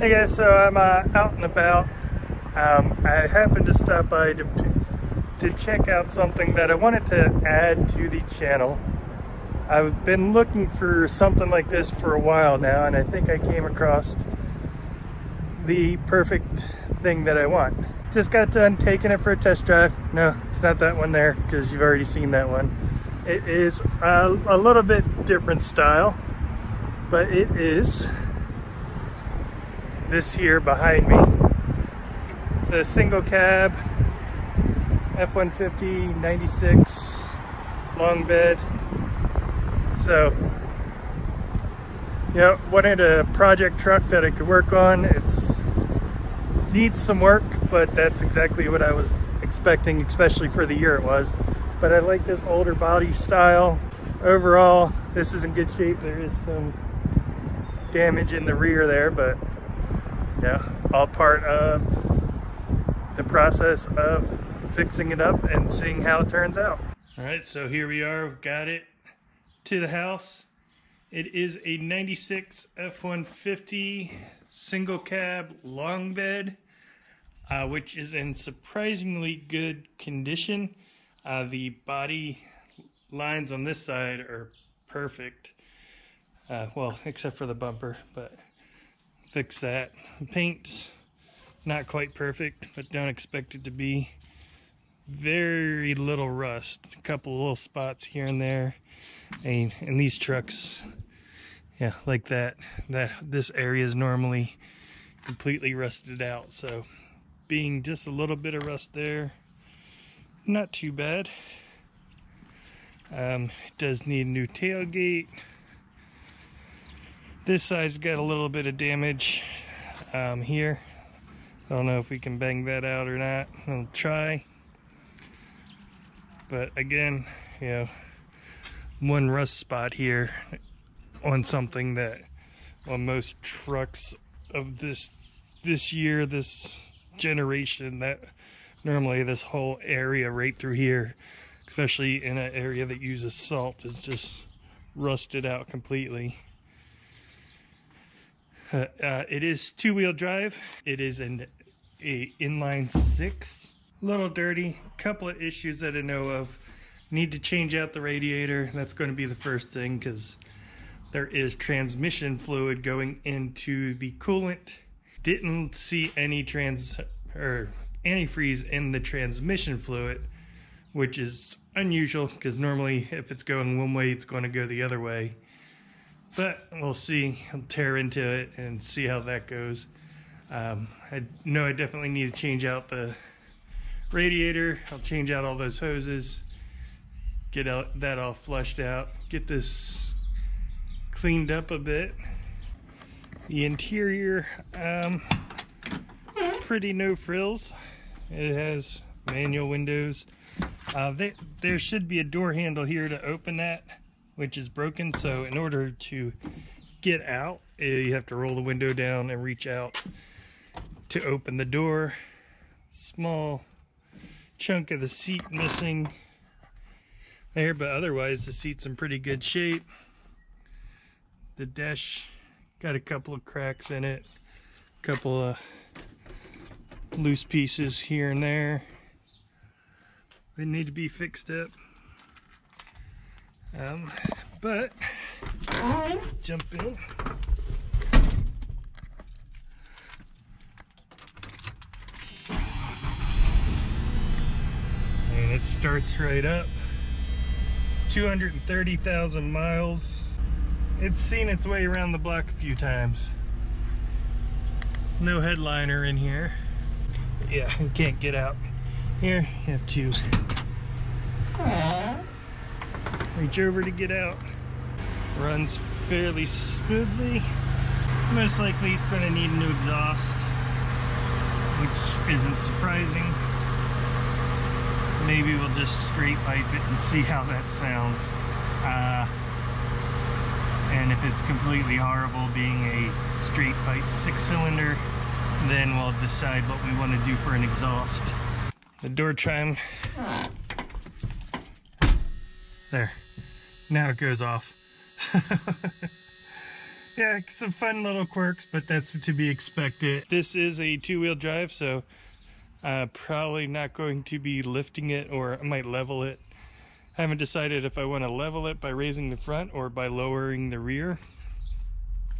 Hey guys, so I'm uh, out and about. Um, I happened to stop by to, to check out something that I wanted to add to the channel. I've been looking for something like this for a while now and I think I came across the perfect thing that I want. Just got done taking it for a test drive. No, it's not that one there because you've already seen that one. It is a, a little bit different style, but it is this here behind me. The single cab F-150 96 long bed. So, yeah, wanted a project truck that I could work on. It's needs some work, but that's exactly what I was expecting, especially for the year it was. But I like this older body style. Overall, this is in good shape. There is some damage in the rear there, but yeah, all part of the process of fixing it up and seeing how it turns out. All right, so here we are, We've got it to the house. It is a 96 F-150 single cab long bed, uh, which is in surprisingly good condition. Uh, the body lines on this side are perfect. Uh, well, except for the bumper, but fix that. The paint's not quite perfect, but don't expect it to be. Very little rust. A couple little spots here and there. And, and these trucks, yeah, like that. That this area is normally completely rusted out. So being just a little bit of rust there, not too bad. Um, it does need a new tailgate. This side's got a little bit of damage um, here. I don't know if we can bang that out or not. I'll try. But again, you know, one rust spot here on something that on most trucks of this this year, this generation, that normally this whole area right through here, especially in an area that uses salt, is just rusted out completely. Uh, uh, it is two-wheel drive. It is an a inline six. A little dirty. Couple of issues that I know of. Need to change out the radiator. That's going to be the first thing because there is transmission fluid going into the coolant. Didn't see any trans or antifreeze in the transmission fluid, which is unusual because normally if it's going one way, it's going to go the other way. But we'll see. I'll tear into it and see how that goes. Um, I know I definitely need to change out the radiator. I'll change out all those hoses, get out, that all flushed out, get this cleaned up a bit. The interior, um, pretty no frills. It has manual windows. Uh, they, there should be a door handle here to open that which is broken. So in order to get out, eh, you have to roll the window down and reach out to open the door. Small chunk of the seat missing there, but otherwise the seat's in pretty good shape. The dash got a couple of cracks in it, a couple of loose pieces here and there. They need to be fixed up. Um, but jump in. And it starts right up. 230,000 miles. It's seen its way around the block a few times. No headliner in here. Yeah, you can't get out. Here, you have to reach over to get out. Runs fairly smoothly. Most likely it's going to need a new exhaust, which isn't surprising. Maybe we'll just straight pipe it and see how that sounds. Uh, and if it's completely horrible being a straight pipe six cylinder, then we'll decide what we want to do for an exhaust. The door chime. There. Now it goes off. Yeah, some fun little quirks, but that's to be expected. This is a two-wheel drive, so uh, probably not going to be lifting it or I might level it. I haven't decided if I want to level it by raising the front or by lowering the rear.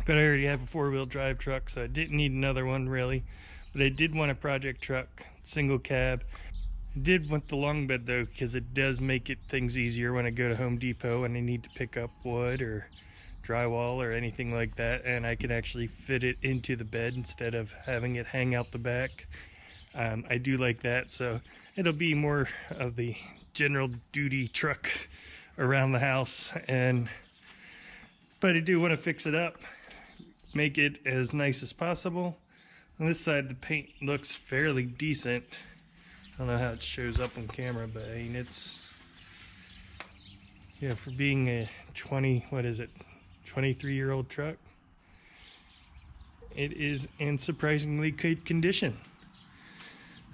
But I already have a four-wheel drive truck, so I didn't need another one really. But I did want a project truck, single cab. Did want the long bed though, because it does make it things easier when I go to Home Depot and I need to pick up wood or drywall or anything like that and I can actually fit it into the bed instead of having it hang out the back. Um, I do like that so it'll be more of the general duty truck around the house and but I do want to fix it up make it as nice as possible on this side the paint looks fairly decent I don't know how it shows up on camera but I mean it's yeah for being a 20 what is it 23 year old truck. It is in surprisingly good condition.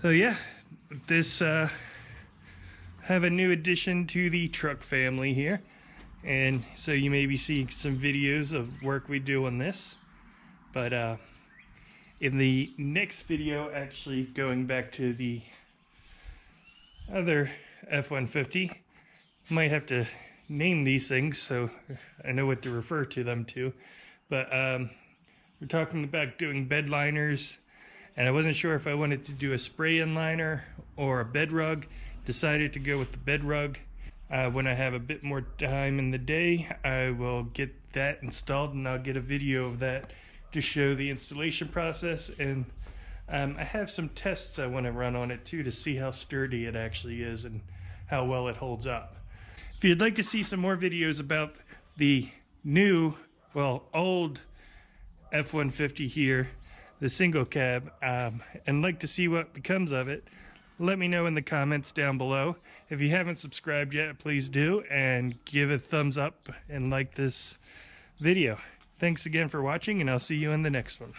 So yeah, this uh, have a new addition to the truck family here. And so you may be seeing some videos of work we do on this. But uh, in the next video, actually going back to the other F-150, might have to name these things so I know what to refer to them to. But um, we're talking about doing bed liners, and I wasn't sure if I wanted to do a spray-in liner or a bed rug. Decided to go with the bed rug. Uh, when I have a bit more time in the day, I will get that installed and I'll get a video of that to show the installation process. And um, I have some tests I want to run on it too to see how sturdy it actually is and how well it holds up. If you'd like to see some more videos about the new, well, old F-150 here, the single cab, um, and like to see what becomes of it, let me know in the comments down below. If you haven't subscribed yet, please do, and give a thumbs up and like this video. Thanks again for watching, and I'll see you in the next one.